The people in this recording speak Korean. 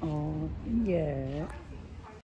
어, 예.